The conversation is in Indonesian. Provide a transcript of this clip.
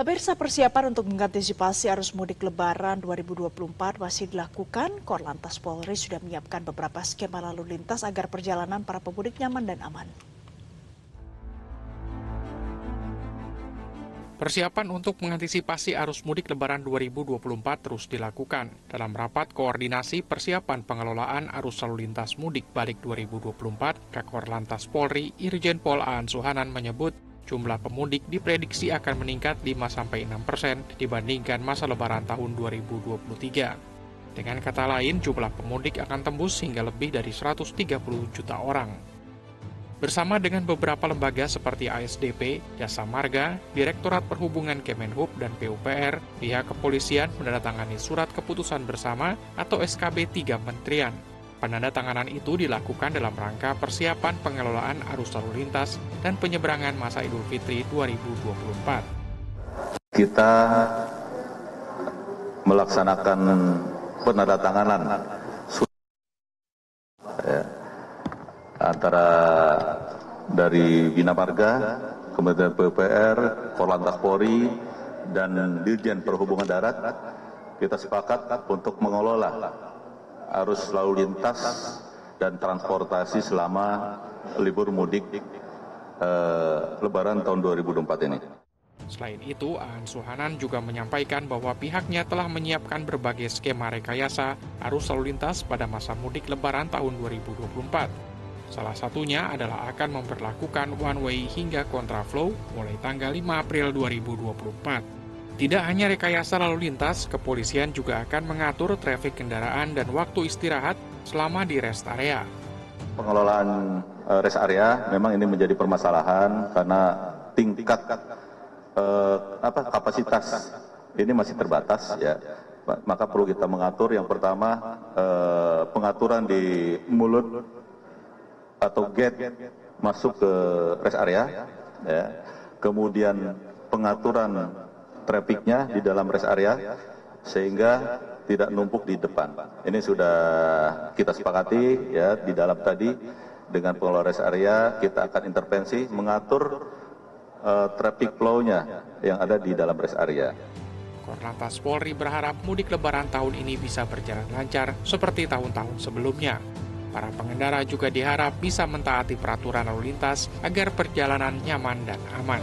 Pemirsa persiapan untuk mengantisipasi arus mudik lebaran 2024 masih dilakukan. Korlantas Polri sudah menyiapkan beberapa skema lalu lintas agar perjalanan para pemudik nyaman dan aman. Persiapan untuk mengantisipasi arus mudik lebaran 2024 terus dilakukan. Dalam rapat koordinasi persiapan pengelolaan arus lalu lintas mudik balik 2024, Kakor Lantas Polri Irjen Pol Aan Suhanan menyebut jumlah pemudik diprediksi akan meningkat 5-6 persen dibandingkan masa lebaran tahun 2023. Dengan kata lain, jumlah pemudik akan tembus hingga lebih dari 130 juta orang. Bersama dengan beberapa lembaga seperti ASDP, Jasa Marga, Direktorat Perhubungan Kemenhub, dan PUPR, pihak kepolisian menandatangani surat keputusan bersama atau SKB 3 Menterian. Penandatanganan itu dilakukan dalam rangka persiapan pengelolaan arus lalu lintas dan penyeberangan masa Idul Fitri 2024. Kita melaksanakan penandatanganan ya, antara dari Bina Marga, Kementerian PUPR, Korlantas Polri, dan Dirjen Perhubungan Darat, kita sepakat untuk mengelola arus lalu lintas dan transportasi selama libur mudik eh, Lebaran tahun 2024 ini. Selain itu, Aan Suhanan juga menyampaikan bahwa pihaknya telah menyiapkan berbagai skema rekayasa arus lalu lintas pada masa mudik Lebaran tahun 2024 Salah satunya adalah akan memperlakukan one way hingga kontraflow mulai tanggal 5 April 2024. Tidak hanya rekayasa lalu lintas, kepolisian juga akan mengatur trafik kendaraan dan waktu istirahat selama di rest area. Pengelolaan uh, rest area memang ini menjadi permasalahan karena tingkat uh, apa kapasitas ini masih terbatas ya. Maka perlu kita mengatur yang pertama uh, pengaturan di mulut atau gate masuk ke rest area, ya. kemudian pengaturan trafficnya di dalam rest area sehingga tidak numpuk di depan. Ini sudah kita sepakati ya di dalam tadi dengan pengelola rest area kita akan intervensi mengatur uh, traffic flow-nya yang ada di dalam rest area. Korlantas Polri berharap mudik lebaran tahun ini bisa berjalan lancar seperti tahun-tahun sebelumnya. Para pengendara juga diharap bisa mentaati peraturan lalu lintas agar perjalanan nyaman dan aman.